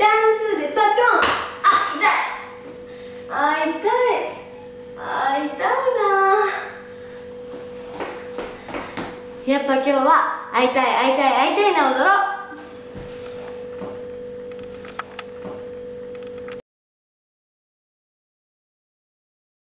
ダンスでパコンあたい。会いたい。会いたいな。やっぱ今日は会いたい会いたい会いたいな踊ろう。